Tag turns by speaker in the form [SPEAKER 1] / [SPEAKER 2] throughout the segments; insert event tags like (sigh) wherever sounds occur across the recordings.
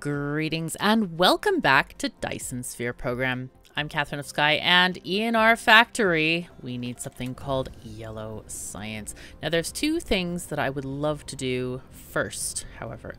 [SPEAKER 1] Greetings and welcome back to Dyson Sphere Program. I'm Katherine of Sky, and in our factory, we need something called Yellow Science. Now, there's two things that I would love to do first, however.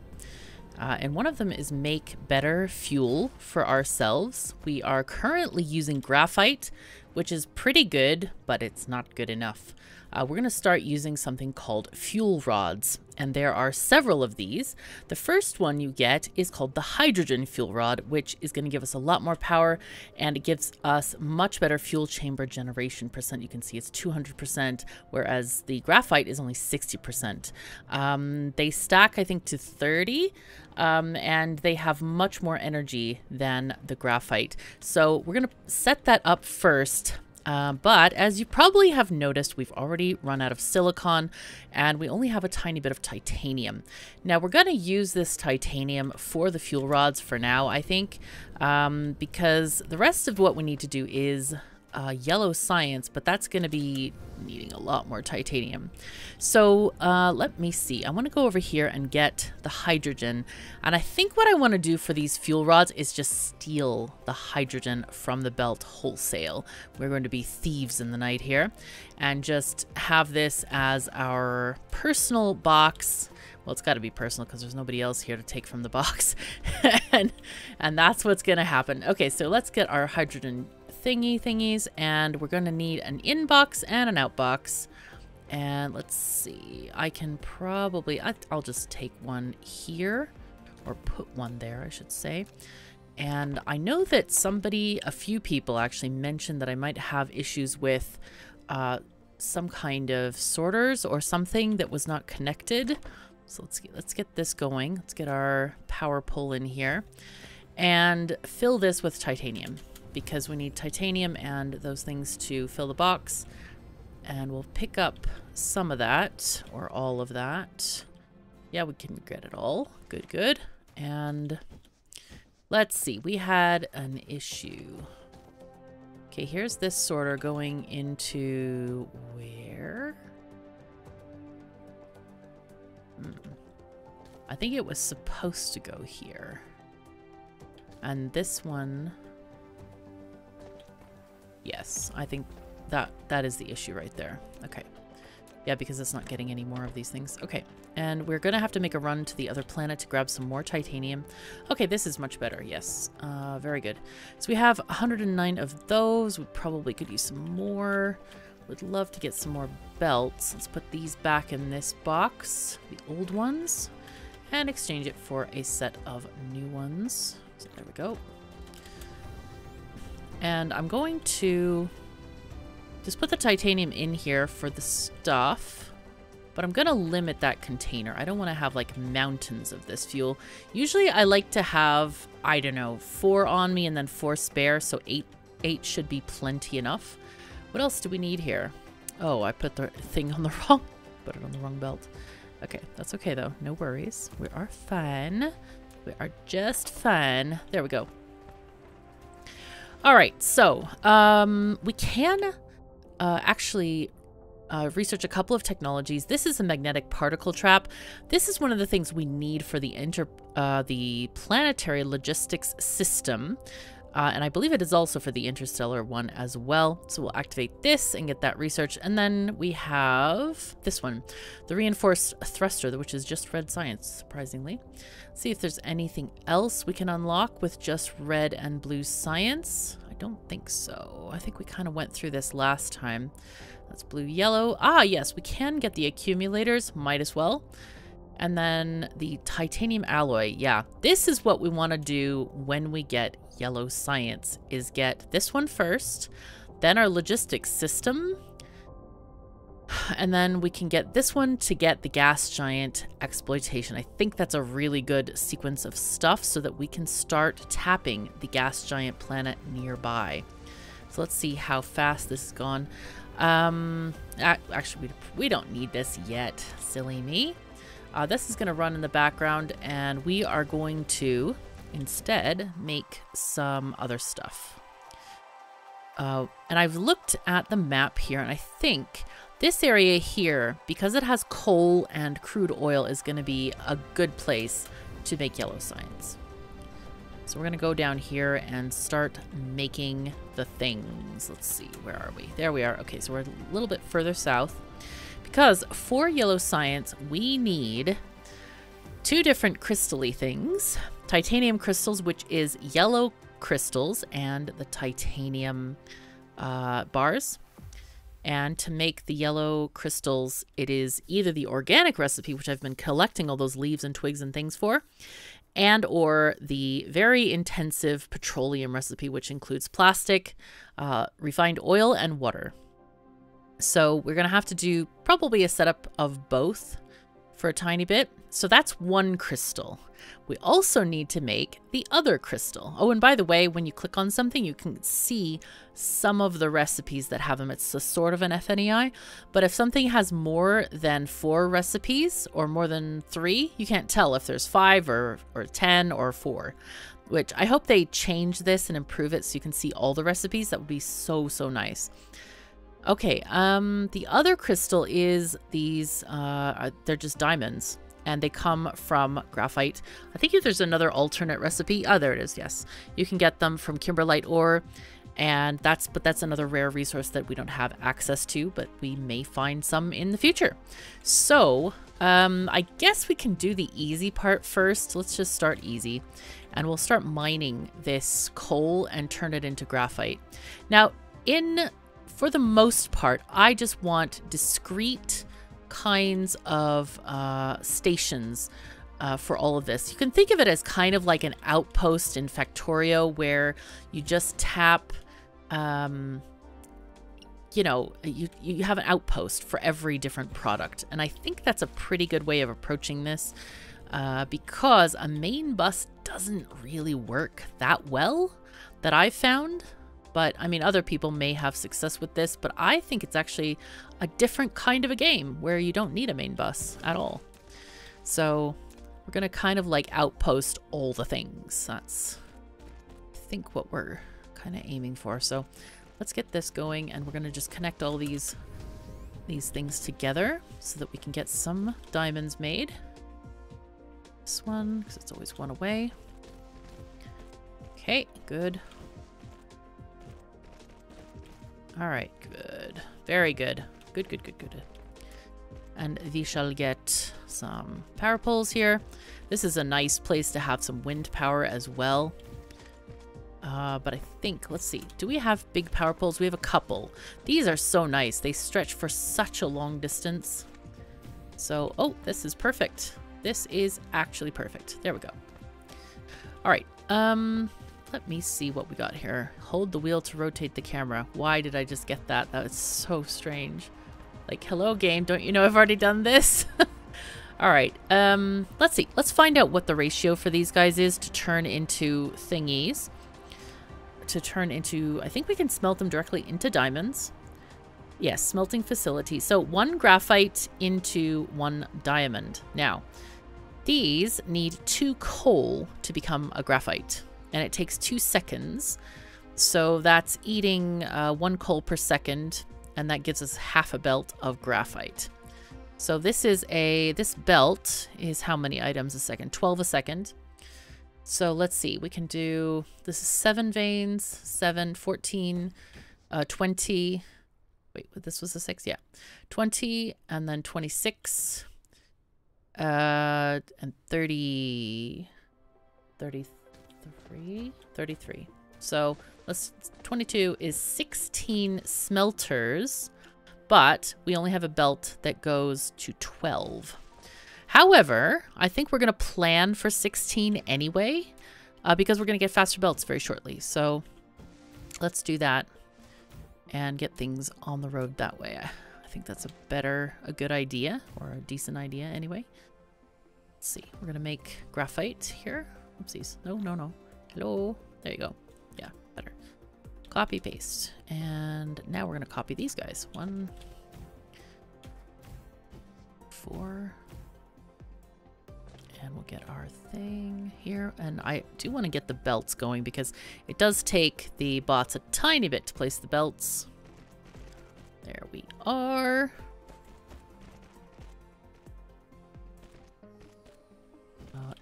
[SPEAKER 1] Uh, and one of them is make better fuel for ourselves. We are currently using graphite, which is pretty good, but it's not good enough. Uh, we're going to start using something called fuel rods, and there are several of these. The first one you get is called the hydrogen fuel rod, which is going to give us a lot more power, and it gives us much better fuel chamber generation percent. You can see it's 200%, whereas the graphite is only 60%. Um, they stack, I think, to 30, um, and they have much more energy than the graphite. So we're going to set that up first uh, but as you probably have noticed, we've already run out of silicon and we only have a tiny bit of titanium. Now we're going to use this titanium for the fuel rods for now, I think, um, because the rest of what we need to do is uh, yellow science, but that's going to be needing a lot more titanium. So uh, let me see. I want to go over here and get the hydrogen. And I think what I want to do for these fuel rods is just steal the hydrogen from the belt wholesale. We're going to be thieves in the night here and just have this as our personal box well, it's got to be personal because there's nobody else here to take from the box. (laughs) and, and that's what's going to happen. Okay, so let's get our hydrogen thingy thingies and we're going to need an inbox and an outbox. And let's see, I can probably, I'll just take one here or put one there, I should say. And I know that somebody, a few people actually mentioned that I might have issues with uh, some kind of sorters or something that was not connected. So let's get, let's get this going. Let's get our power pole in here and fill this with titanium because we need titanium and those things to fill the box. And we'll pick up some of that, or all of that. Yeah, we can get it all. Good, good. And let's see, we had an issue. Okay, here's this sorter going into where? Hmm. I think it was supposed to go here. And this one Yes, I think that that is the issue right there. Okay. Yeah, because it's not getting any more of these things. Okay, and we're going to have to make a run to the other planet to grab some more titanium. Okay, this is much better. Yes, uh, very good. So we have 109 of those. We probably could use some more. Would love to get some more belts. Let's put these back in this box, the old ones, and exchange it for a set of new ones. So there we go. And I'm going to just put the titanium in here for the stuff. But I'm going to limit that container. I don't want to have like mountains of this fuel. Usually I like to have, I don't know, four on me and then four spare. So eight, eight should be plenty enough. What else do we need here? Oh, I put the thing on the (laughs) wrong, put it on the wrong belt. Okay, that's okay though. No worries. We are fine. We are just fine. There we go. All right, so um, we can uh, actually uh, research a couple of technologies. This is a magnetic particle trap. This is one of the things we need for the inter uh, the planetary logistics system. Uh, and I believe it is also for the interstellar one as well. So we'll activate this and get that research. And then we have this one, the reinforced thruster, which is just red science, surprisingly. See if there's anything else we can unlock with just red and blue science. I don't think so. I think we kind of went through this last time. That's blue, yellow. Ah, yes, we can get the accumulators. Might as well. And then the titanium alloy. Yeah, this is what we want to do when we get yellow science, is get this one first, then our logistics system, and then we can get this one to get the gas giant exploitation. I think that's a really good sequence of stuff so that we can start tapping the gas giant planet nearby. So let's see how fast this has gone. Um, actually, we, we don't need this yet, silly me. Uh, this is going to run in the background and we are going to instead make some other stuff. Uh, and I've looked at the map here and I think this area here, because it has coal and crude oil, is going to be a good place to make yellow science. So we're going to go down here and start making the things. Let's see, where are we? There we are. Okay, so we're a little bit further south. Because for yellow science, we need two different crystally things. Titanium crystals, which is yellow crystals, and the titanium uh, bars. And to make the yellow crystals, it is either the organic recipe, which I've been collecting all those leaves and twigs and things for, and or the very intensive petroleum recipe, which includes plastic, uh, refined oil, and water. So we're going to have to do probably a setup of both for a tiny bit. So that's one crystal. We also need to make the other crystal. Oh, and by the way, when you click on something, you can see some of the recipes that have them. It's a sort of an FNEI, but if something has more than four recipes or more than three, you can't tell if there's five or, or 10 or four, which I hope they change this and improve it so you can see all the recipes. That would be so, so nice. Okay, um, the other crystal is these, uh, they're just diamonds and they come from graphite. I think there's another alternate recipe, oh, there it is, yes. You can get them from kimberlite ore, and that's, but that's another rare resource that we don't have access to, but we may find some in the future. So, um, I guess we can do the easy part first. Let's just start easy, and we'll start mining this coal and turn it into graphite. Now, in, for the most part, I just want discrete kinds of uh, stations uh, for all of this. You can think of it as kind of like an outpost in Factorio where you just tap, um, you know, you, you have an outpost for every different product. And I think that's a pretty good way of approaching this uh, because a main bus doesn't really work that well that I've found. But I mean, other people may have success with this, but I think it's actually a different kind of a game where you don't need a main bus at all. So we're going to kind of like outpost all the things. That's, I think, what we're kind of aiming for. So let's get this going and we're going to just connect all these these things together so that we can get some diamonds made. This one, because it's always one away. Okay, good. All right, good. Very good. Good, good, good, good. And we shall get some power poles here. This is a nice place to have some wind power as well. Uh, but I think, let's see, do we have big power poles? We have a couple. These are so nice. They stretch for such a long distance. So, oh, this is perfect. This is actually perfect. There we go. All right. Um, let me see what we got here. Hold the wheel to rotate the camera. Why did I just get that? That was so strange. Like, hello game, don't you know I've already done this? (laughs) Alright, um, let's see. Let's find out what the ratio for these guys is to turn into thingies. To turn into, I think we can smelt them directly into diamonds. Yes, smelting facility. So one graphite into one diamond. Now, these need two coal to become a graphite and it takes two seconds. So that's eating uh, one coal per second, and that gives us half a belt of graphite. So this is a, this belt is how many items a second? 12 a second. So let's see, we can do, this is seven veins, seven, 14, uh, 20, wait, this was a six, yeah. 20, and then 26, uh, and 30, 30, 33? 33. So let's 22 is 16 smelters, but we only have a belt that goes to 12. However, I think we're going to plan for 16 anyway, uh, because we're going to get faster belts very shortly. So let's do that and get things on the road that way. I think that's a better, a good idea, or a decent idea anyway. Let's see, we're going to make graphite here. Oopsies. No, no, no. Hello. There you go. Yeah, better. Copy, paste. And now we're going to copy these guys. One, four. And we'll get our thing here. And I do want to get the belts going because it does take the bots a tiny bit to place the belts. There we are.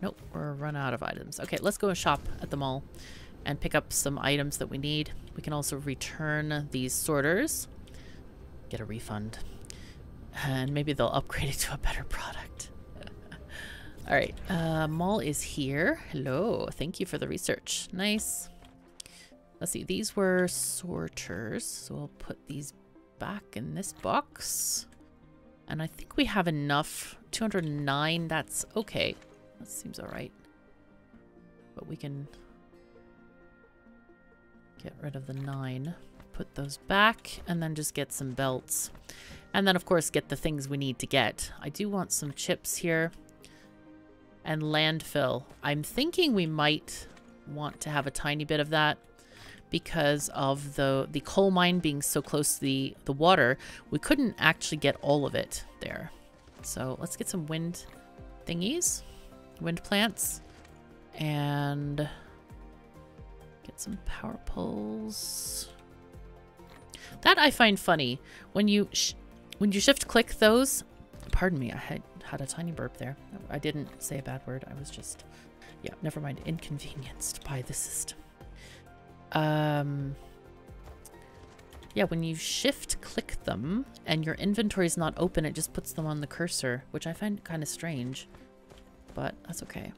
[SPEAKER 1] Nope, we're run out of items. Okay, let's go and shop at the mall and pick up some items that we need. We can also return these sorters, get a refund, and maybe they'll upgrade (laughs) it to a better product. (laughs) All right, uh, mall is here. Hello, thank you for the research. Nice. Let's see, these were sorters, so we'll put these back in this box. And I think we have enough. 209, that's okay. That seems all right. But we can get rid of the nine. Put those back and then just get some belts. And then, of course, get the things we need to get. I do want some chips here. And landfill. I'm thinking we might want to have a tiny bit of that because of the the coal mine being so close to the, the water. We couldn't actually get all of it there. So let's get some wind thingies wind plants and get some power poles. That I find funny when you when you shift click those. Pardon me, I had had a tiny burp there. I didn't say a bad word. I was just yeah, never mind. Inconvenienced by the system. Um. Yeah, when you shift click them and your inventory is not open, it just puts them on the cursor, which I find kind of strange but that's okay.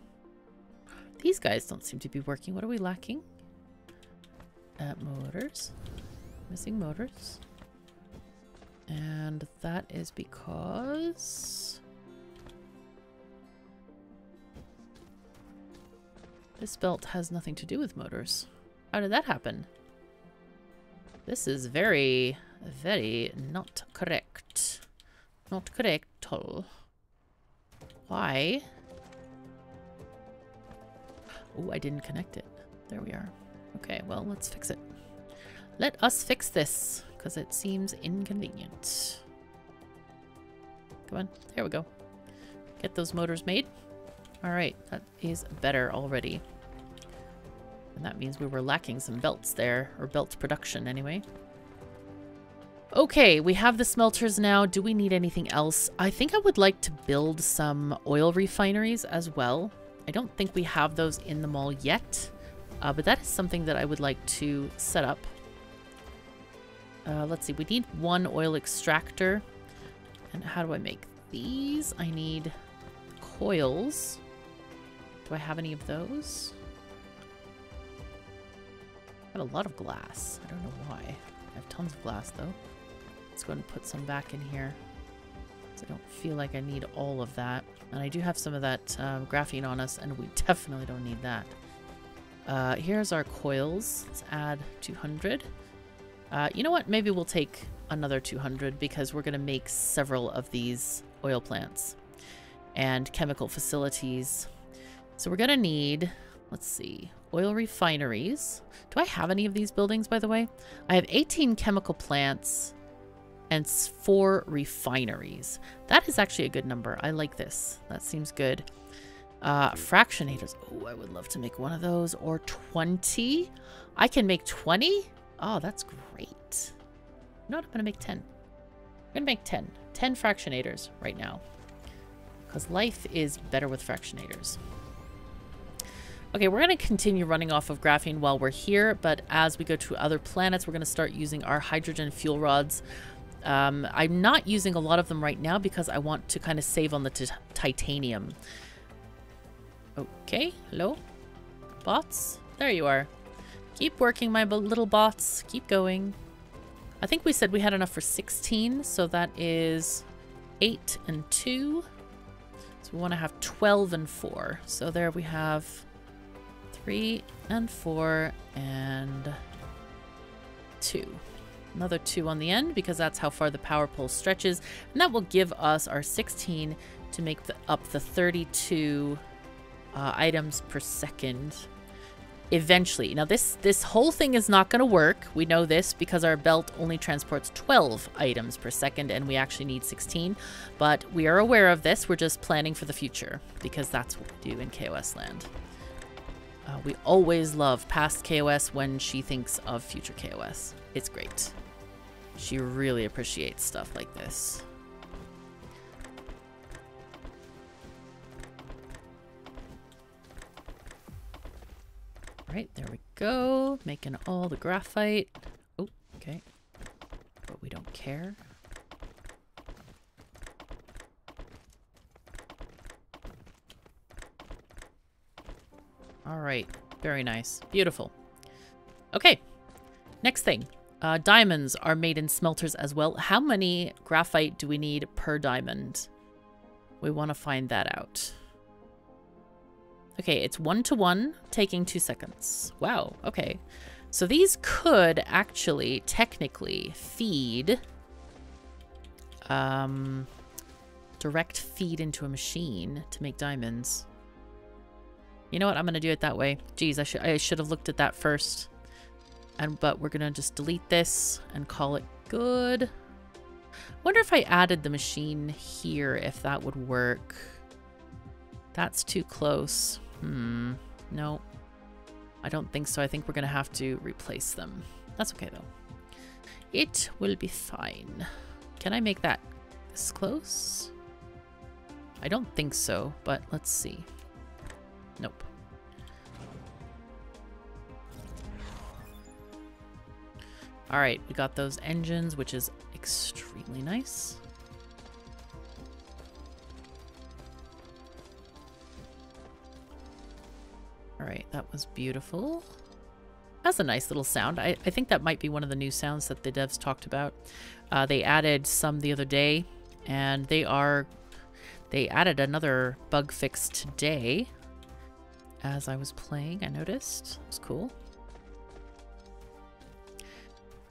[SPEAKER 1] These guys don't seem to be working. What are we lacking? Uh, motors. Missing motors. And that is because... This belt has nothing to do with motors. How did that happen? This is very, very not correct. Not correct at all. Why? Oh, I didn't connect it. There we are. Okay, well, let's fix it. Let us fix this, because it seems inconvenient. Come on, there we go. Get those motors made. Alright, that is better already. And that means we were lacking some belts there, or belt production anyway. Okay, we have the smelters now. Do we need anything else? I think I would like to build some oil refineries as well. I don't think we have those in the mall yet, uh, but that is something that I would like to set up. Uh, let's see, we need one oil extractor. And how do I make these? I need coils. Do I have any of those? I have a lot of glass. I don't know why. I have tons of glass though. Let's go and put some back in here. I don't feel like I need all of that. And I do have some of that um, graphene on us, and we (laughs) definitely don't need that. Uh, here's our coils. Let's add 200. Uh, you know what? Maybe we'll take another 200 because we're going to make several of these oil plants and chemical facilities. So we're going to need, let's see, oil refineries. Do I have any of these buildings, by the way? I have 18 chemical plants, and four refineries. That is actually a good number. I like this. That seems good. Uh, fractionators. Oh, I would love to make one of those. Or 20. I can make 20? Oh, that's great. No, I'm going to make 10. I'm going to make 10. 10 fractionators right now. Because life is better with fractionators. Okay, we're going to continue running off of graphene while we're here, but as we go to other planets, we're going to start using our hydrogen fuel rods um, I'm not using a lot of them right now because I want to kind of save on the titanium. Okay, hello? Bots? There you are. Keep working, my little bots. Keep going. I think we said we had enough for 16, so that is 8 and 2. So we want to have 12 and 4. So there we have 3 and 4 and 2 another 2 on the end because that's how far the power pole stretches. And that will give us our 16 to make the, up the 32 uh, items per second eventually. Now this this whole thing is not going to work. We know this because our belt only transports 12 items per second and we actually need 16. But we are aware of this. We're just planning for the future because that's what we do in KOS land. Uh, we always love past KOS when she thinks of future KOS. It's great. She really appreciates stuff like this. Right, there we go. Making all the graphite. Oh, okay. But we don't care. All right, very nice. Beautiful. Okay, next thing. Uh, diamonds are made in smelters as well. How many graphite do we need per diamond? We want to find that out. Okay, it's one to one, taking two seconds. Wow, okay. So these could actually, technically, feed, um, direct feed into a machine to make diamonds. You know what? I'm going to do it that way. Geez, I, should I should have looked at that first. And But we're going to just delete this and call it good. wonder if I added the machine here, if that would work. That's too close. Hmm. No. I don't think so. I think we're going to have to replace them. That's okay, though. It will be fine. Can I make that this close? I don't think so, but let's see. Nope. All right, we got those engines, which is extremely nice. All right, that was beautiful. That's a nice little sound. I, I think that might be one of the new sounds that the devs talked about. Uh, they added some the other day, and they are... They added another bug fix today. As I was playing, I noticed. It was cool.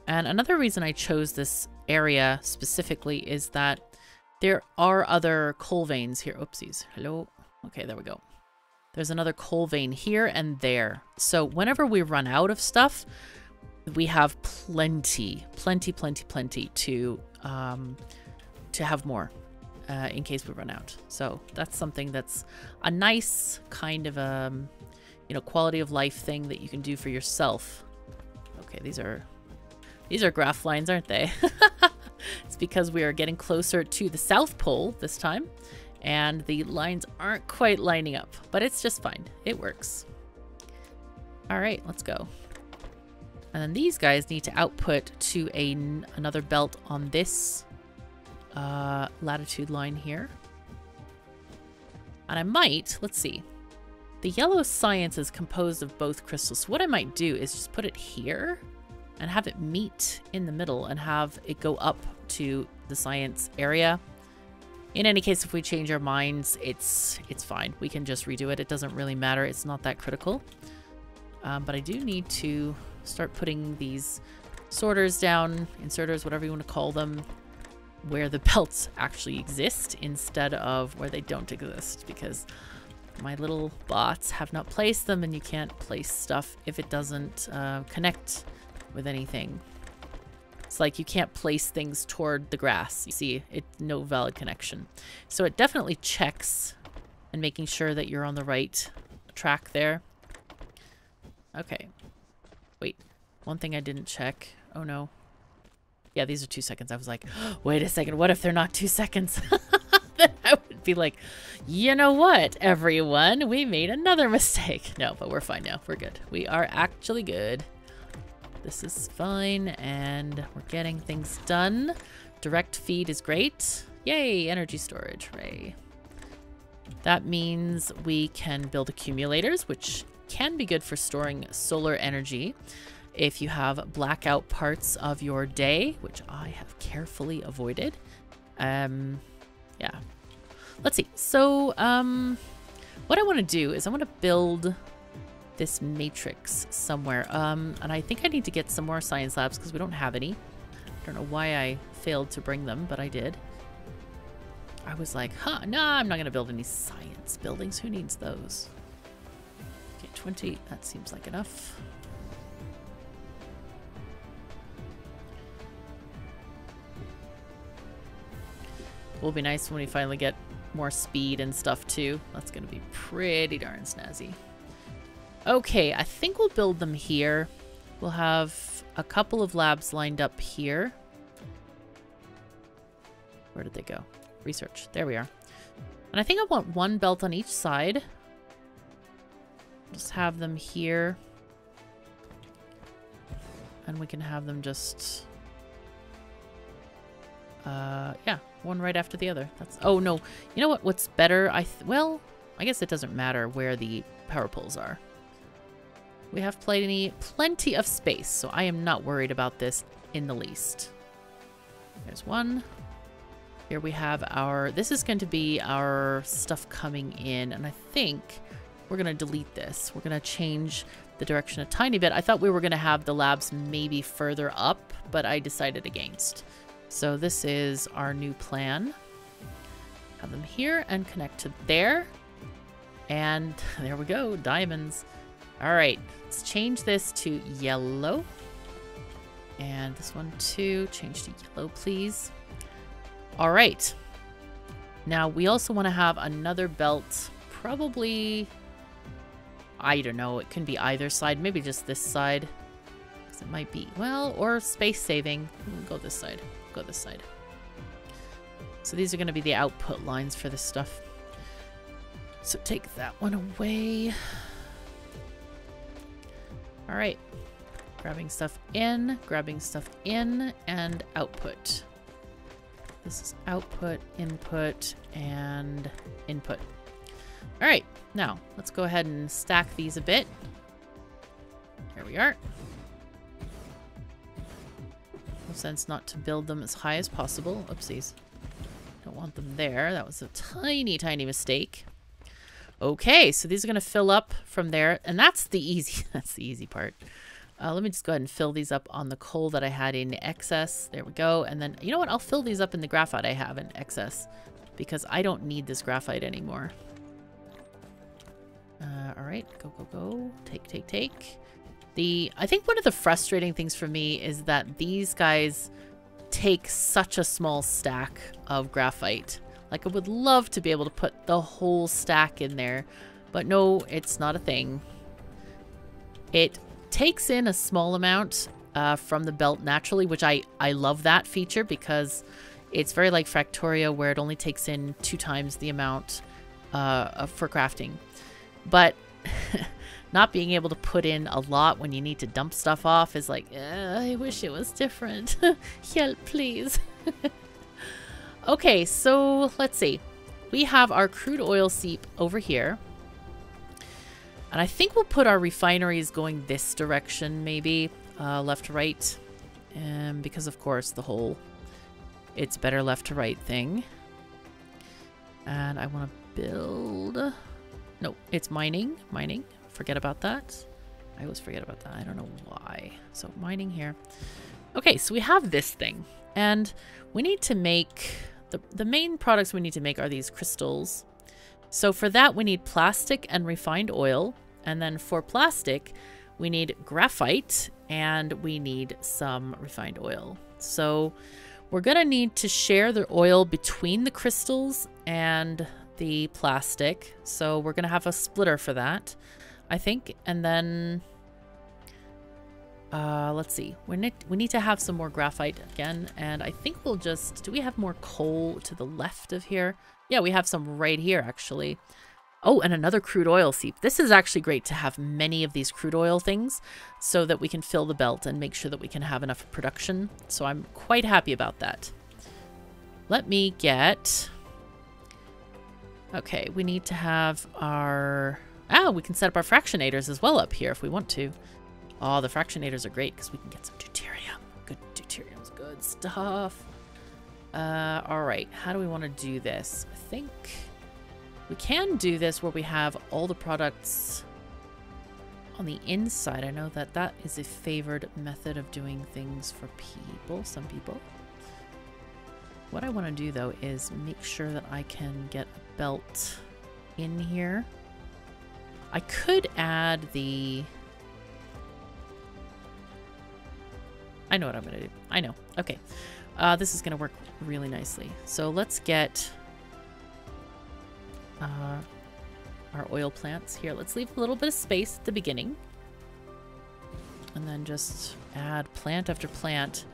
[SPEAKER 1] And another reason I chose this area specifically is that there are other coal veins here. Oopsies. Hello. Okay, there we go. There's another coal vein here and there. So whenever we run out of stuff, we have plenty, plenty, plenty, plenty to um, to have more uh, in case we run out. So that's something that's a nice kind of um, you know quality of life thing that you can do for yourself. Okay, these are these are graph lines, aren't they? (laughs) it's because we are getting closer to the South Pole this time and the lines aren't quite lining up, but it's just fine. It works. All right, let's go. And then these guys need to output to a, another belt on this uh, latitude line here. And I might, let's see. The yellow science is composed of both crystals. So what I might do is just put it here and have it meet in the middle and have it go up to the science area in any case, if we change our minds, it's it's fine. We can just redo it. It doesn't really matter. It's not that critical. Um, but I do need to start putting these sorters down, inserters, whatever you want to call them, where the (laughs) belts actually exist instead of where they don't exist because my little bots have not placed them and you can't place stuff if it doesn't uh, connect with anything. It's like you can't place things toward the grass. You see, it's no valid connection. So it definitely checks and making sure that you're on the right track there. Okay. Wait. One thing I didn't check. Oh no. Yeah, these are two seconds. I was like, (gasps) wait a second, what if they're not two seconds? (laughs) then I would be like, you know what, everyone? We made another mistake. No, but we're fine now. We're good. We are actually good. This is fine, and we're getting things done. Direct feed is great. Yay, energy storage, Ray. That means we can build accumulators, which can be good for storing solar energy if you have blackout parts of your day, which I have carefully avoided. Um, yeah. Let's see. So, um, what I want to do is I want to build this matrix somewhere. Um, and I think I need to get some more science labs because we don't have any. I don't know why I failed to bring them, but I did. I was like, huh, no, I'm not going to build any science buildings. Who needs those? Okay, 20, that seems like enough. Will be nice when we finally get more speed and stuff too. That's going to be pretty darn snazzy. Okay, I think we'll build them here. We'll have a couple of labs lined up here. Where did they go? Research. There we are. And I think I want one belt on each side. Just have them here. And we can have them just... Uh, yeah, one right after the other. That's. Oh, no. You know what? What's better? I Well, I guess it doesn't matter where the power poles are. We have plenty, plenty of space, so I am not worried about this in the least. There's one. Here we have our... This is going to be our stuff coming in, and I think we're going to delete this. We're going to change the direction a tiny bit. I thought we were going to have the labs maybe further up, but I decided against. So this is our new plan. Have them here and connect to there. And (laughs) there we go, diamonds. All right, let's change this to yellow. And this one too, change to yellow, please. All right. Now we also want to have another belt, probably, I don't know, it can be either side, maybe just this side. Because it might be, well, or space saving. Go this side go this side. So these are going to be the output lines for this stuff. So take that one away. All right. Grabbing stuff in, grabbing stuff in, and output. This is output, input, and input. All right, now let's go ahead and stack these a bit. Here we are sense not to build them as high as possible. Oopsies. Don't want them there. That was a tiny, tiny mistake. Okay, so these are going to fill up from there. And that's the easy, (laughs) that's the easy part. Uh, let me just go ahead and fill these up on the coal that I had in excess. There we go. And then, you know what? I'll fill these up in the graphite I have in excess because I don't need this graphite anymore. Uh, all right, go, go, go. Take, take, take. The I think one of the frustrating things for me is that these guys take such a small stack of graphite. Like I would love to be able to put the whole stack in there, but no, it's not a thing. It takes in a small amount uh, from the belt naturally, which I, I love that feature because it's very like Factorio where it only takes in two times the amount uh, for crafting. But (laughs) not being able to put in a lot when you need to dump stuff off is like, I wish it was different. (laughs) Help, please. (laughs) okay, so let's see. We have our crude oil seep over here. And I think we'll put our refineries going this direction, maybe. Uh, left to right. Um, because, of course, the whole it's better left to right thing. And I want to build... No, it's mining. Mining forget about that. I always forget about that. I don't know why. So mining here. Okay, so we have this thing. And we need to make... The, the main products we need to make are these crystals. So for that, we need plastic and refined oil. And then for plastic, we need graphite and we need some refined oil. So we're going to need to share the oil between the crystals and the plastic. So we're going to have a splitter for that. I think. And then, uh, let's see. We need, we need to have some more graphite again. And I think we'll just, do we have more coal to the left of here? Yeah, we have some right here, actually. Oh, and another crude oil seep. This is actually great to have many of these crude oil things so that we can fill the belt and make sure that we can have enough production. So I'm quite happy about that. Let me get... Okay, we need to have our... Ah, we can set up our fractionators as well up here if we want to. Oh, the fractionators are great because we can get some deuterium. Good deuterium's good stuff. Uh, all right, how do we want to do this? I think we can do this where we have all the products on the inside. I know that that is a favored method of doing things for people, some people. What I want to do though is make sure that I can get a belt in here. I could add the... I know what I'm going to do. I know. Okay. Uh, this is going to work really nicely. So let's get uh, our oil plants here. Let's leave a little bit of space at the beginning. And then just add plant after plant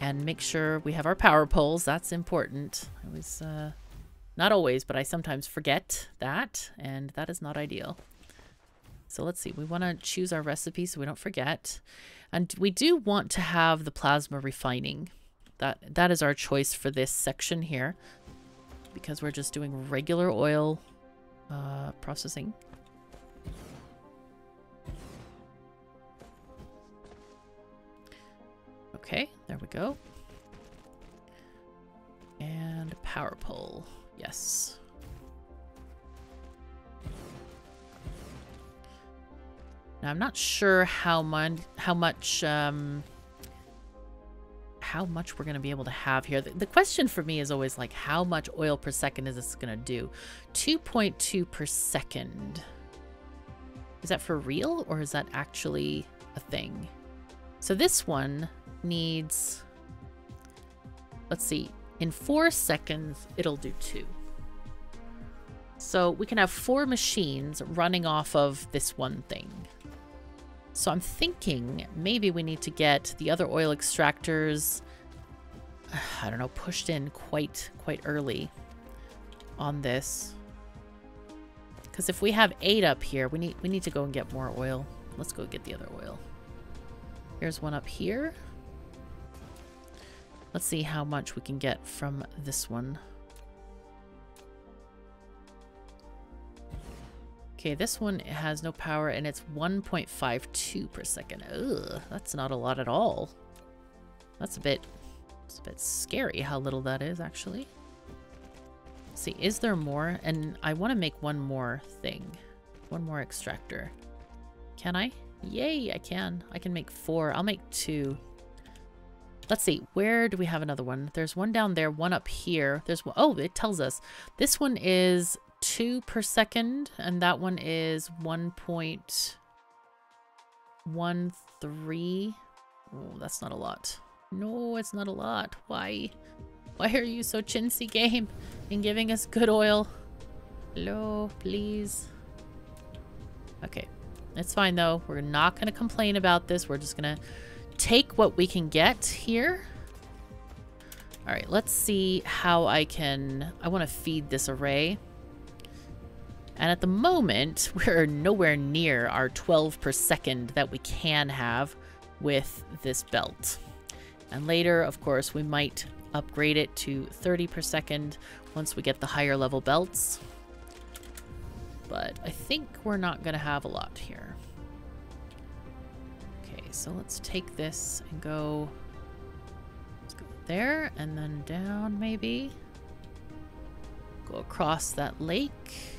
[SPEAKER 1] and make sure we have our power poles. That's important. I always, uh, not always, but I sometimes forget that, and that is not ideal. So let's see. We want to choose our recipe so we don't forget. And we do want to have the plasma refining. That That is our choice for this section here. Because we're just doing regular oil uh, processing. Okay, there we go. And power pole. Yes. Now I'm not sure how much how much um how much we're going to be able to have here. The, the, question for me is always like how much oil per second is this going to do? 2.2 per second. Is that for real or is that actually a thing? So this one needs let's see. In 4 seconds it'll do 2. So we can have four machines running off of this one thing. So I'm thinking maybe we need to get the other oil extractors, (sighs) I don't know, pushed in quite, quite early on this. Because if we have eight up here, we need, we need to go and get more oil. Let's go get the other oil. Here's one up here. Let's see how much we can get from this one. Okay, this one has no power and it's 1.52 per second. Ugh, that's not a lot at all. That's a bit, it's a bit scary how little that is actually. Let's see, is there more? And I want to make one more thing. One more extractor. Can I? Yay, I can. I can make four. I'll make two. Let's see, where do we have another one? There's one down there, one up here. There's one, oh, it tells us. This one is 2 per second, and that one is 1.13. Oh, that's not a lot. No, it's not a lot. Why? Why are you so chintzy game in giving us good oil? Hello, please. Okay, it's fine though. We're not going to complain about this. We're just going to take what we can get here. All right, let's see how I can... I want to feed this array. And at the moment, (laughs) we're nowhere near our 12 per second that we can have with this belt. And later, of course, we might upgrade it to 30 per second once we get the higher level belts. But I think we're not going to have a lot here. Okay, so let's take this and go, go there and then down maybe. Go across that lake.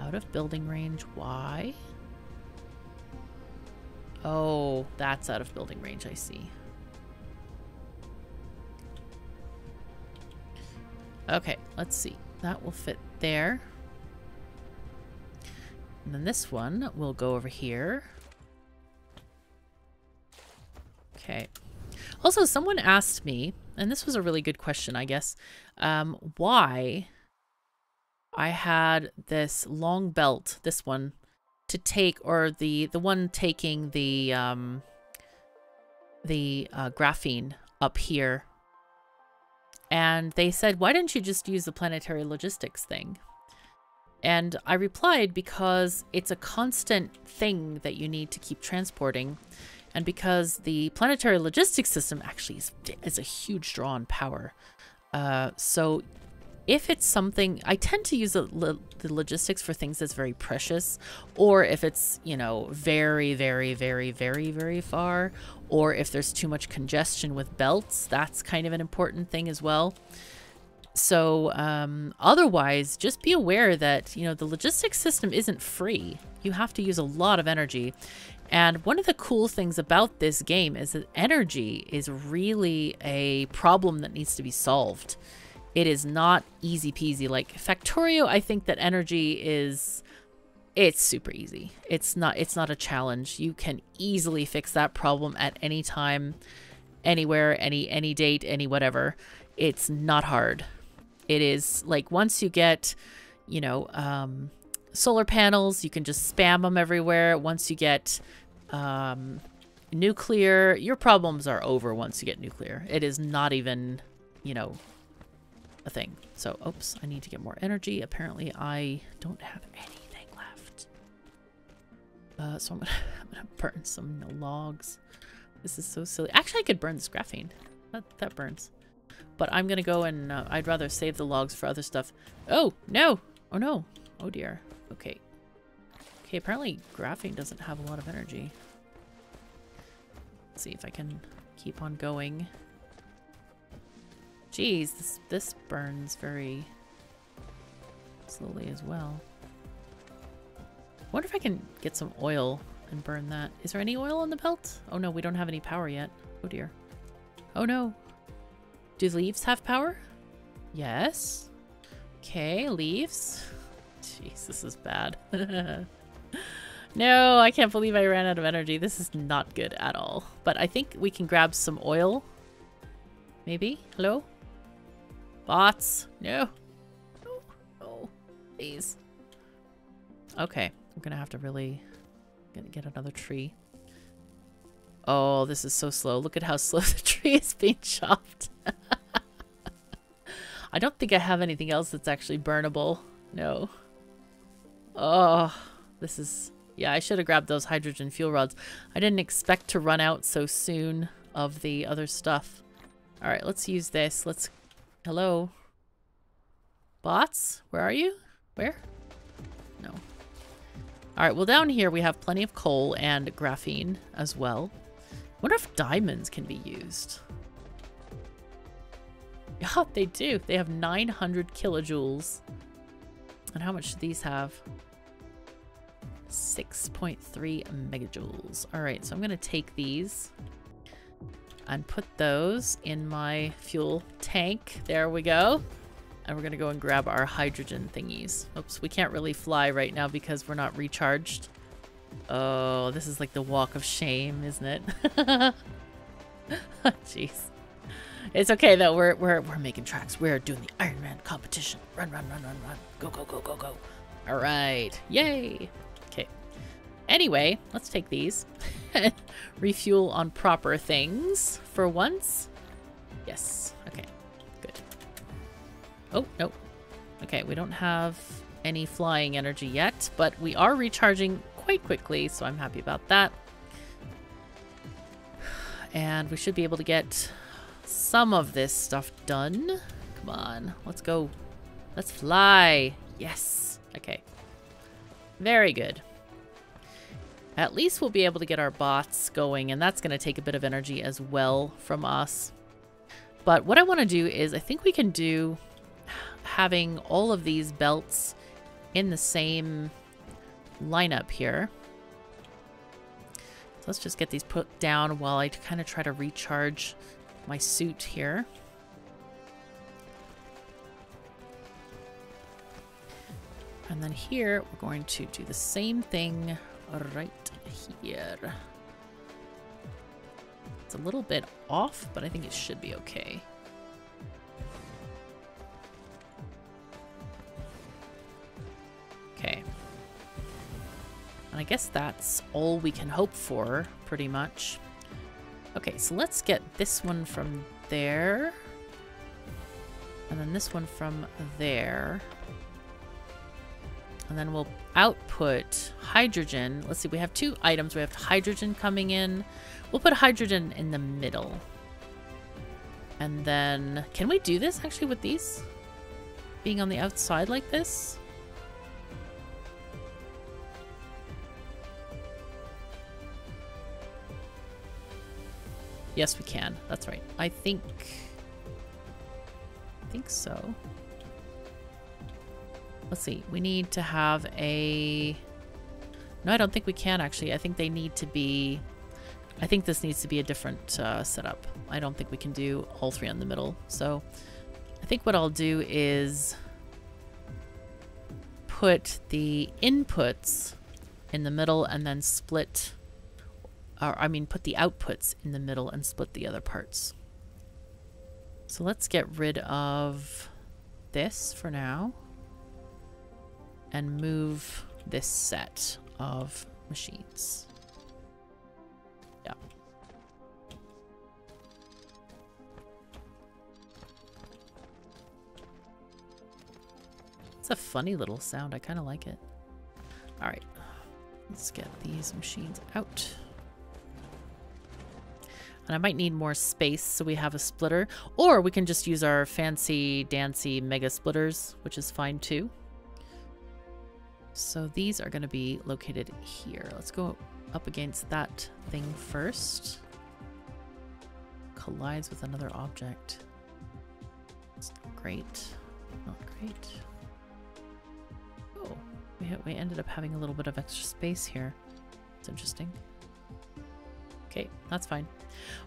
[SPEAKER 1] Out of building range. Why? Oh, that's out of building range, I see. Okay, let's see. That will fit there. And then this one will go over here. Okay. Also, someone asked me, and this was a really good question, I guess, um, why I had this long belt, this one, to take, or the the one taking the um, the uh, graphene up here. And they said, why didn't you just use the planetary logistics thing? And I replied, because it's a constant thing that you need to keep transporting. And because the planetary logistics system actually is, is a huge draw on power. Uh, so if it's something, I tend to use the, the logistics for things that's very precious, or if it's, you know, very, very, very, very, very far, or if there's too much congestion with belts, that's kind of an important thing as well. So um, otherwise, just be aware that, you know, the logistics system isn't free. You have to use a lot of energy. And one of the cool things about this game is that energy is really a problem that needs to be solved. It is not easy peasy. Like Factorio, I think that energy is it's super easy. It's not it's not a challenge. You can easily fix that problem at any time, anywhere, any any date, any whatever. It's not hard. It is like once you get, you know, um, solar panels, you can just spam them everywhere. Once you get um, nuclear, your problems are over once you get nuclear. It is not even, you know, a thing. So, oops, I need to get more energy. Apparently, I don't have anything left. Uh, so I'm gonna, (laughs) I'm gonna burn some logs. This is so silly. Actually, I could burn this graphene. That, that burns. But I'm gonna go and uh, I'd rather save the logs for other stuff. Oh, no! Oh no. Oh dear. Okay. Okay, apparently graphene doesn't have a lot of energy. Let's see if I can keep on going. Geez, this, this burns very slowly as well. wonder if I can get some oil and burn that. Is there any oil on the belt? Oh no, we don't have any power yet. Oh dear. Oh no. Do the leaves have power? Yes. Okay, leaves. (laughs) Jeez, this is bad. (laughs) no, I can't believe I ran out of energy. This is not good at all. But I think we can grab some oil. Maybe? Hello? Bots? No. No. No. Please. Okay. I'm gonna have to really gonna get another tree. Oh, this is so slow. Look at how (laughs) slow the tree is being chopped. (laughs) I don't think I have anything else that's actually burnable. No. Oh, this is... Yeah, I should have grabbed those hydrogen fuel rods. I didn't expect to run out so soon of the other stuff. All right, let's use this. Let's... Hello? Bots? Where are you? Where? No. All right, well, down here we have plenty of coal and graphene as well. wonder if diamonds can be used. (laughs) Yeah, they do. They have 900 kilojoules. And how much do these have? 6.3 megajoules. All right, so I'm going to take these and put those in my fuel tank. There we go. And we're going to go and grab our hydrogen thingies. Oops, we can't really fly right now because we're not recharged. Oh, this is like the walk of shame, isn't it? (laughs) Jeez. It's okay though. We're we're we're making tracks. We're doing the Iron Man competition. Run, run, run, run, run. Go, go, go, go, go. All right. Yay. Anyway, let's take these. (laughs) Refuel on proper things for once. Yes. Okay. Good. Oh, no. Okay, we don't have any flying energy yet, but we are recharging quite quickly, so I'm happy about that. And we should be able to get some of this stuff done. Come on, let's go. Let's fly. Yes. Okay. Very good. At least we'll be able to get our bots going, and that's going to take a bit of energy as well from us. But what I want to do is I think we can do having all of these belts in the same lineup here. So let's just get these put down while I kind of try to recharge my suit here. And then here, we're going to do the same thing right here. It's a little bit off, but I think it should be okay. Okay. And I guess that's all we can hope for, pretty much. Okay, so let's get this one from there. And then this one from there. And then we'll output hydrogen. Let's see, we have two items. We have hydrogen coming in. We'll put hydrogen in the middle. And then, can we do this actually with these? Being on the outside like this? Yes, we can. That's right. I think... I think so. Let's see. We need to have a... No, I don't think we can, actually. I think they need to be... I think this needs to be a different uh, setup. I don't think we can do all three on the middle. So I think what I'll do is put the inputs in the middle and then split or I mean put the outputs in the middle and split the other parts. So let's get rid of this for now and move this set of machines. Yeah. It's a funny little sound. I kind of like it. All right. Let's get these machines out. And I might need more space so we have a splitter. Or we can just use our fancy dancy mega splitters, which is fine too. So these are going to be located here. Let's go up against that thing first. Collides with another object. It's not great. Not great. Oh, we, we ended up having a little bit of extra space here. It's interesting. Okay, that's fine.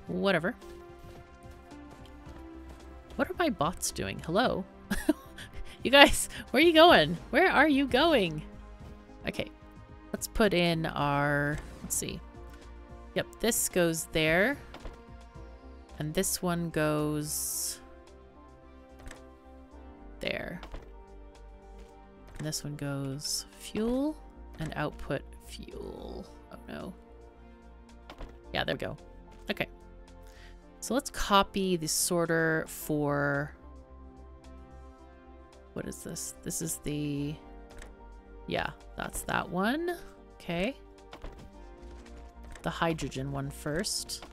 [SPEAKER 1] Whatever. What are my bots doing? Hello? (laughs) you guys, where are you going? Where are you going? Okay, let's put in our, let's see. Yep, this goes there. And this one goes there. And this one goes fuel and output fuel. Oh no. Yeah, there we go. Okay. So let's copy the sorter for... What is this? This is the... Yeah, that's that one. Okay. The hydrogen one first.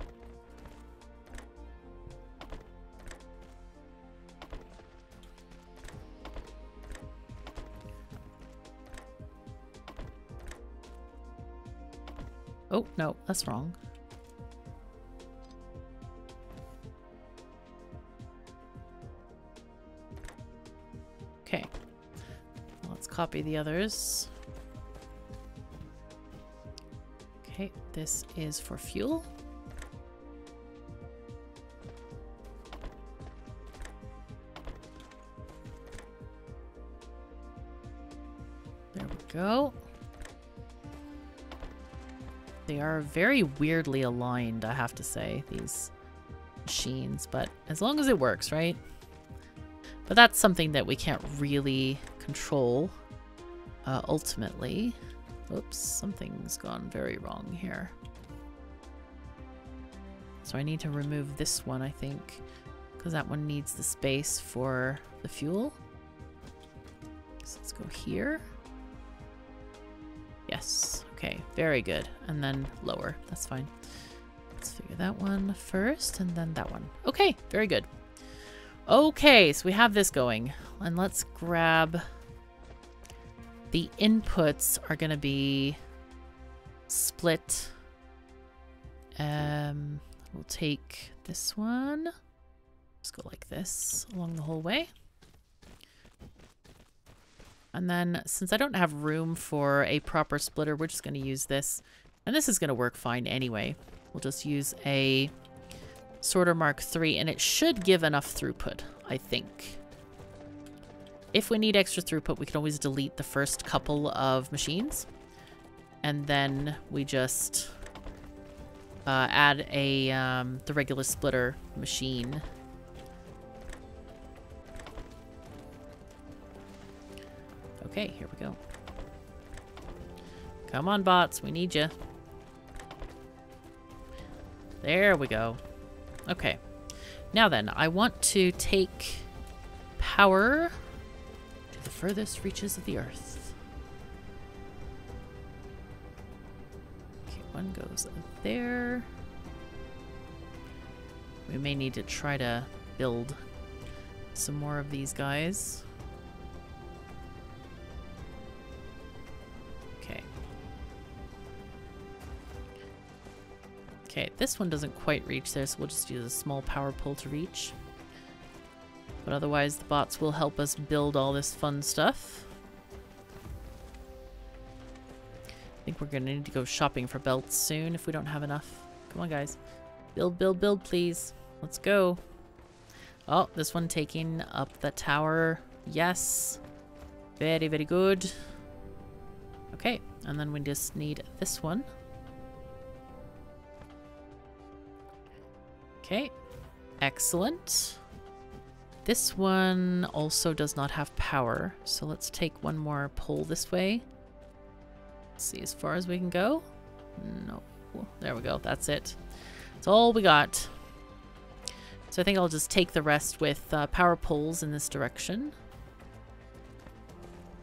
[SPEAKER 1] Oh, no, that's wrong. Copy the others. Okay, this is for fuel. There we go. They are very weirdly aligned, I have to say, these machines, but as long as it works, right? But that's something that we can't really control uh, ultimately. Oops, something's gone very wrong here. So I need to remove this one, I think, because that one needs the space for the fuel. So let's go here. Yes, okay, very good. And then lower, that's fine. Let's figure that one first and then that one. Okay, very good. Okay, so we have this going. And let's grab... The inputs are going to be split. Um, we'll take this one. Just go like this along the whole way. And then since I don't have room for a proper splitter, we're just going to use this. And this is going to work fine anyway. We'll just use a Sorter Mark 3 and it should give enough throughput, I think. If we need extra throughput, we can always delete the first couple of machines. And then we just uh, add a um, the regular splitter machine. Okay, here we go. Come on, bots. We need you. There we go. Okay. Now then, I want to take power the furthest reaches of the earth. Okay, one goes there. We may need to try to build some more of these guys. Okay, Okay, this one doesn't quite reach there, so we'll just use a small power pole to reach. But otherwise, the bots will help us build all this fun stuff. I think we're going to need to go shopping for belts soon if we don't have enough. Come on, guys. Build, build, build, please. Let's go. Oh, this one taking up the tower. Yes. Very, very good. Okay, and then we just need this one. Okay. Excellent. This one also does not have power, so let's take one more pull this way. Let's see as far as we can go. No. There we go. That's it. That's all we got. So I think I'll just take the rest with uh, power poles in this direction.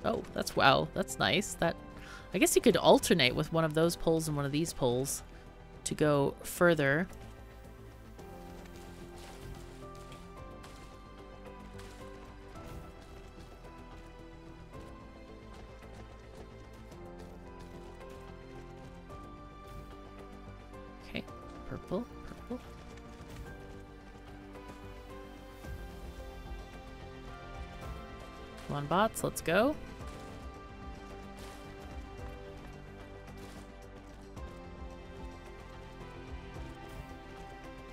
[SPEAKER 1] Oh, that's wow. That's nice. That I guess you could alternate with one of those poles and one of these poles to go further. On, bots, let's go.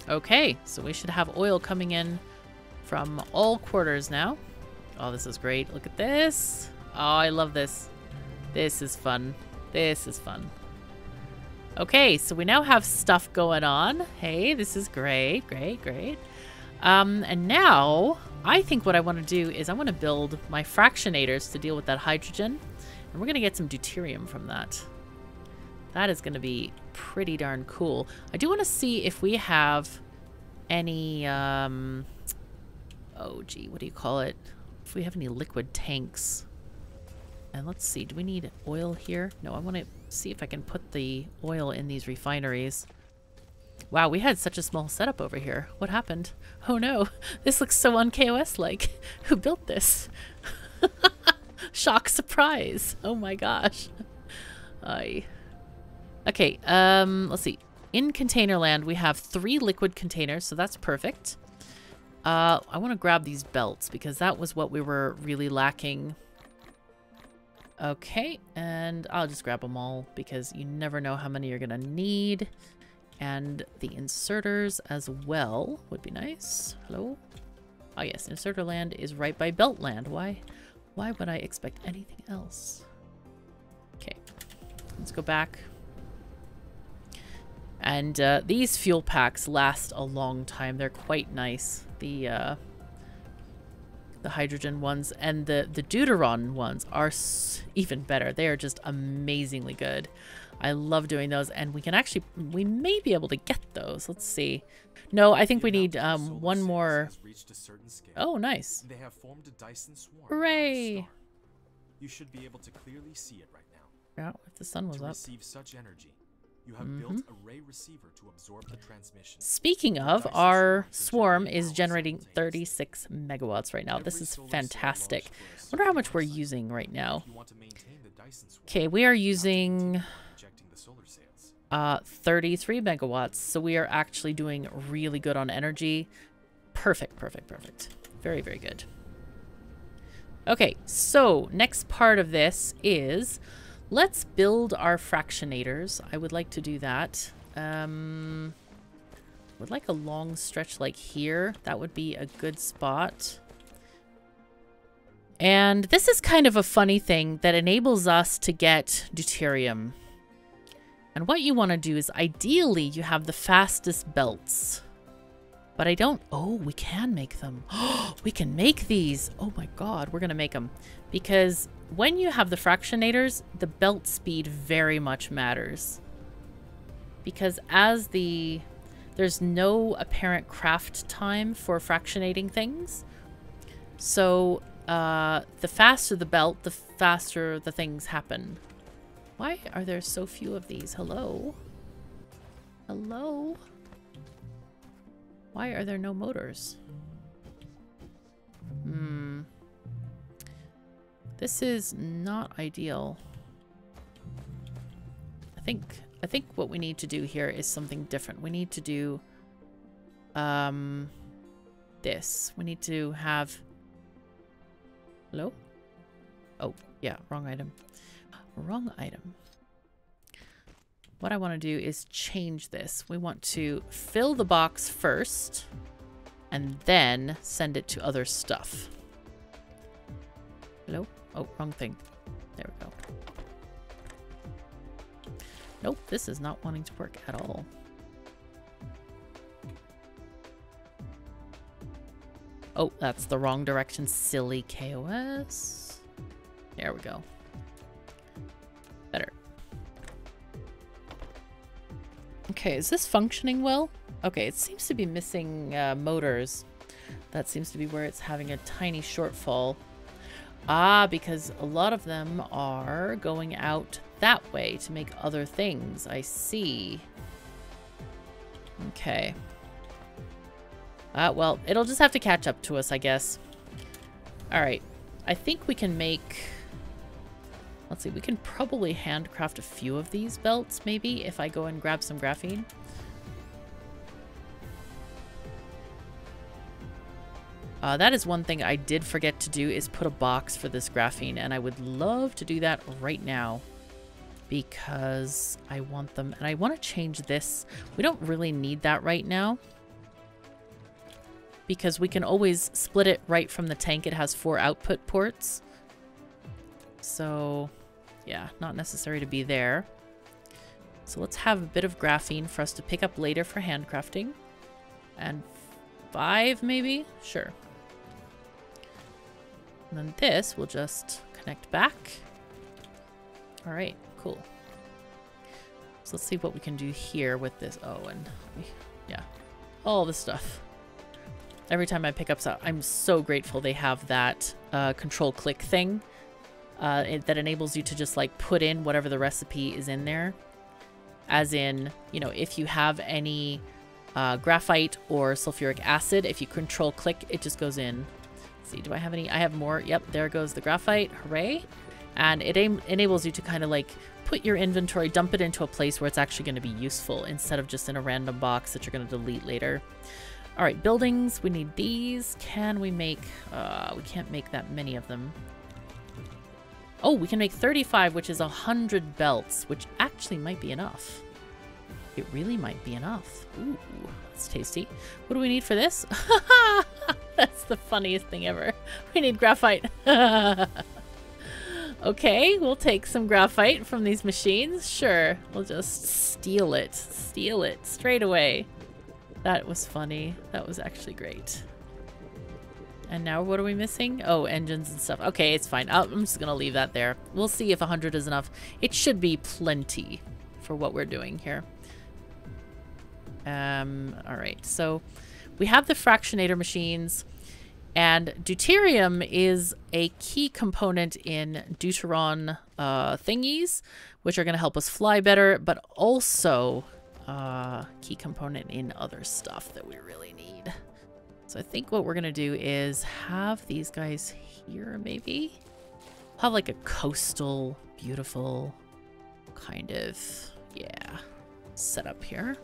[SPEAKER 1] Okay, so we should have oil coming in from all quarters now. Oh, this is great. Look at this. Oh, I love this. This is fun. This is fun. Okay, so we now have stuff going on. Hey, this is great, great, great. Um, and now, I think what I want to do is I want to build my fractionators to deal with that hydrogen. And we're going to get some deuterium from that. That is going to be pretty darn cool. I do want to see if we have any, um, oh gee, what do you call it? If we have any liquid tanks. And let's see, do we need oil here? No, I want to see if I can put the oil in these refineries. Wow, we had such a small setup over here. What happened? Oh no, (laughs) this looks so un-KOS-like. (laughs) Who built this? (laughs) Shock surprise. Oh my gosh. I. Okay, um, let's see. In container land, we have three liquid containers, so that's perfect. Uh, I want to grab these belts because that was what we were really lacking. Okay, and I'll just grab them all because you never know how many you're going to need. And the inserters as well would be nice. Hello? Oh yes, inserter land is right by belt land. Why, why would I expect anything else? Okay, let's go back. And uh, these fuel packs last a long time. They're quite nice. The uh, the hydrogen ones and the the deuteron ones are even better. They are just amazingly good. I love doing those, and we can actually we may be able to get those. Let's see. No, I think we need um, one more. Oh, nice. They have formed a Dyson swarm. Hooray! You should be able to clearly see it right now. Yeah, if the sun was to up. Receive such energy, you have mm -hmm. built a ray receiver to absorb the transmission. Speaking of, our swarm is generating 36 megawatts right now. This is fantastic. I wonder how much we're using right now. Okay, we are using uh, 33 megawatts, so we are actually doing really good on energy. Perfect, perfect, perfect. Very, very good. Okay, so next part of this is Let's build our fractionators. I would like to do that. Um, would like a long stretch like here. That would be a good spot. And this is kind of a funny thing that enables us to get deuterium. And what you want to do is ideally you have the fastest belts. But I don't... Oh, we can make them. (gasps) we can make these. Oh my god, we're going to make them. Because when you have the fractionators, the belt speed very much matters. Because as the... There's no apparent craft time for fractionating things. So, uh, the faster the belt, the faster the things happen. Why are there so few of these? Hello? Hello? Why are there no motors? Hmm. This is not ideal. I think I think what we need to do here is something different. We need to do um this. We need to have Hello? Oh, yeah, wrong item. Wrong item. What I want to do is change this. We want to fill the box first and then send it to other stuff. Hello? Oh, wrong thing. There we go. Nope, this is not wanting to work at all. Oh, that's the wrong direction. Silly KOS. There we go. Okay, is this functioning well? Okay, it seems to be missing uh, motors. That seems to be where it's having a tiny shortfall. Ah, because a lot of them are going out that way to make other things. I see. Okay. Uh, well, it'll just have to catch up to us, I guess. Alright. I think we can make... Let's see, we can probably handcraft a few of these belts, maybe, if I go and grab some graphene. Uh, that is one thing I did forget to do is put a box for this graphene, and I would love to do that right now because I want them, and I want to change this. We don't really need that right now because we can always split it right from the tank. It has four output ports. So, yeah, not necessary to be there. So let's have a bit of graphene for us to pick up later for handcrafting. And five, maybe? Sure. And then this will just connect back. All right, cool. So let's see what we can do here with this. Oh, and we, yeah, all the stuff. Every time I pick up stuff, I'm so grateful they have that uh, control click thing uh, it, that enables you to just like put in whatever the recipe is in there. As in, you know, if you have any uh, graphite or sulfuric acid, if you control click, it just goes in see, do I have any? I have more. Yep, there goes the graphite. Hooray. And it enables you to kind of like put your inventory, dump it into a place where it's actually going to be useful instead of just in a random box that you're going to delete later. All right, buildings. We need these. Can we make... Uh, we can't make that many of them. Oh, we can make 35, which is 100 belts, which actually might be enough. It really might be enough. Ooh, that's tasty. What do we need for this? (laughs) That's the funniest thing ever. We need graphite. (laughs) okay, we'll take some graphite from these machines. Sure, we'll just steal it. Steal it straight away. That was funny. That was actually great. And now what are we missing? Oh, engines and stuff. Okay, it's fine. i am just going to leave that there. We'll see if 100 is enough. It should be plenty for what we're doing here. Um, all right, so we have the fractionator machines. And deuterium is a key component in deuteron uh, thingies, which are going to help us fly better, but also uh, key component in other stuff that we really need. So I think what we're going to do is have these guys here, maybe? Have like a coastal, beautiful kind of, yeah, setup here.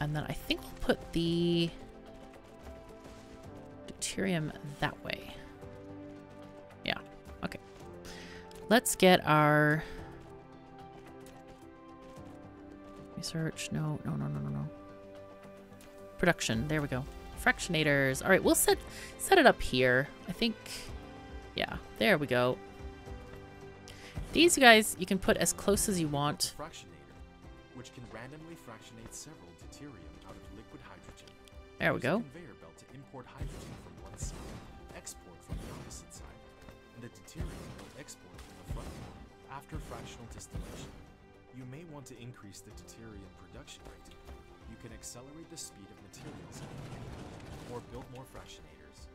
[SPEAKER 1] And then I think we'll put the deuterium that way. Yeah, okay. Let's get our... Research, no, no, no, no, no, no. Production, there we go. Fractionators. All right, we'll set set it up here. I think, yeah, there we go. These guys you can put as close as you want. Fractionator, which can randomly fractionate several deuterium out of liquid hydrogen. There we go. Conveyor belt to import hydrogen
[SPEAKER 2] from one side, export from the opposite side, and the deuterium will export from the front
[SPEAKER 1] After fractional distillation, you may want to increase the deuterium production rate. You can accelerate the speed of materials or build more fractionators.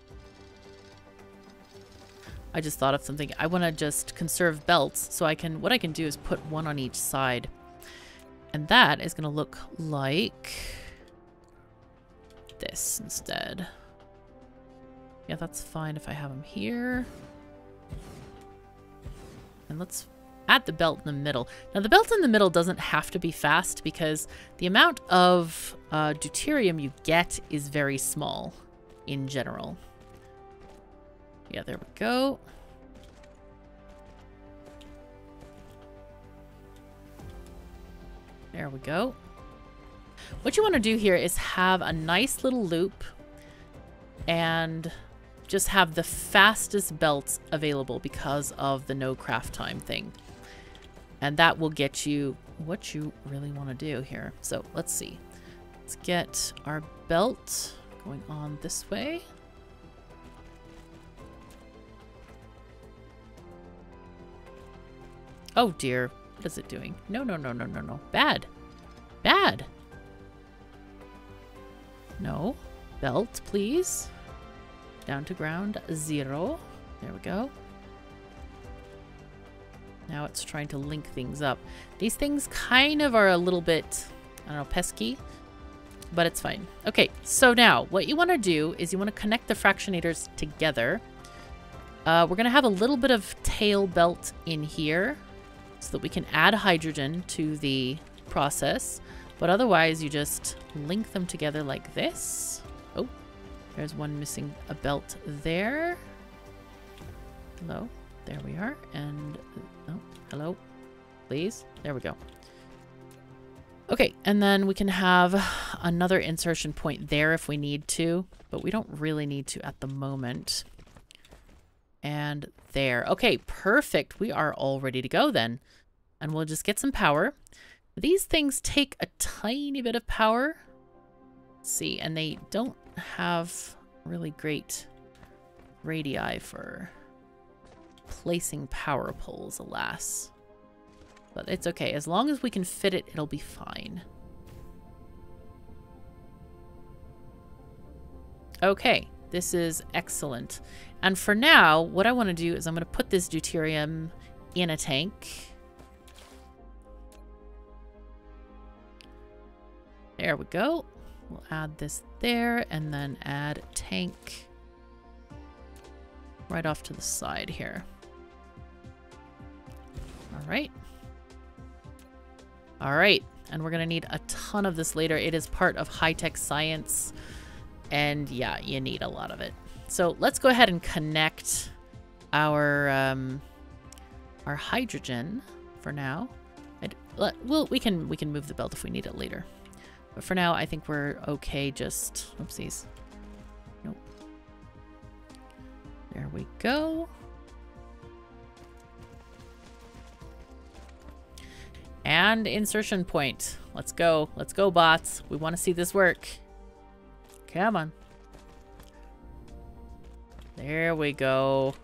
[SPEAKER 1] I just thought of something. I want to just conserve belts, so I can, what I can do is put one on each side. And that is going to look like this instead. Yeah, that's fine if I have them here. And let's add the belt in the middle. Now the belt in the middle doesn't have to be fast because the amount of uh, deuterium you get is very small in general. Yeah, there we go. There we go. What you want to do here is have a nice little loop and just have the fastest belts available because of the no craft time thing. And that will get you what you really want to do here. So let's see. Let's get our belt going on this way. Oh dear. What is it doing? No, no, no, no, no, no. Bad. Bad. No. Belt, please. Down to ground zero. There we go. Now it's trying to link things up. These things kind of are a little bit, I don't know, pesky, but it's fine. Okay, so now what you want to do is you want to connect the fractionators together. Uh, we're going to have a little bit of tail belt in here so that we can add hydrogen to the process. But otherwise, you just link them together like this. Oh, there's one missing a belt there. Hello. There we are. And, oh, hello. Please. There we go. Okay, and then we can have another insertion point there if we need to, but we don't really need to at the moment. And there. Okay, perfect. We are all ready to go then. And we'll just get some power. These things take a tiny bit of power. Let's see, and they don't have really great radii for placing power poles, alas. But it's okay. As long as we can fit it, it'll be fine. Okay, this is excellent. And for now, what I want to do is I'm going to put this deuterium in a tank. There we go. We'll add this there and then add tank right off to the side here. All right. All right, and we're gonna need a ton of this later. It is part of high-tech science, and yeah, you need a lot of it. So let's go ahead and connect our um, our hydrogen for now. I'd, well, we can we can move the belt if we need it later, but for now, I think we're okay. Just oopsies. Nope. There we go. And insertion point. Let's go. Let's go, bots. We want to see this work. Come on. There we go.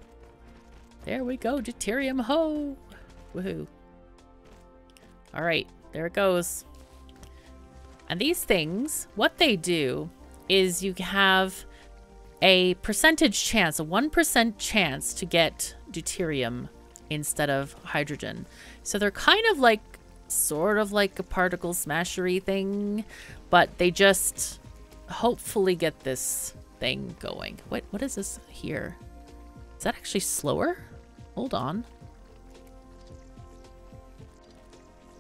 [SPEAKER 1] There we go. Deuterium ho! Woohoo. Alright, there it goes. And these things, what they do is you have a percentage chance, a 1% chance to get deuterium instead of hydrogen. So they're kind of like sort of like a particle smashery thing, but they just hopefully get this thing going. What what is this here? Is that actually slower? Hold on.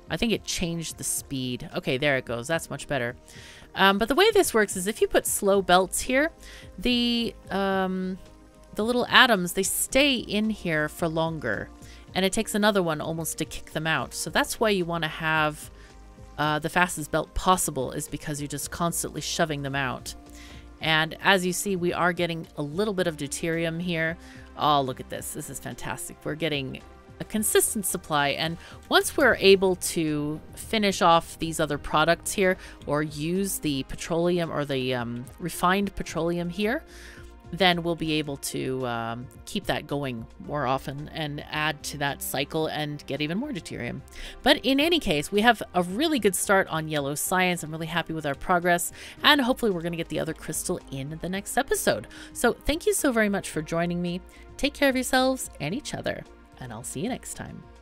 [SPEAKER 1] I think it changed the speed. Okay, there it goes. That's much better. Um, but the way this works is if you put slow belts here, the um, the little atoms, they stay in here for longer and it takes another one almost to kick them out. So that's why you want to have uh, the fastest belt possible is because you're just constantly shoving them out. And as you see, we are getting a little bit of deuterium here. Oh, look at this. This is fantastic. We're getting a consistent supply. And once we're able to finish off these other products here or use the petroleum or the um, refined petroleum here, then we'll be able to um, keep that going more often and add to that cycle and get even more deuterium. But in any case, we have a really good start on yellow science. I'm really happy with our progress, and hopefully we're going to get the other crystal in the next episode. So thank you so very much for joining me. Take care of yourselves and each other, and I'll see you next time.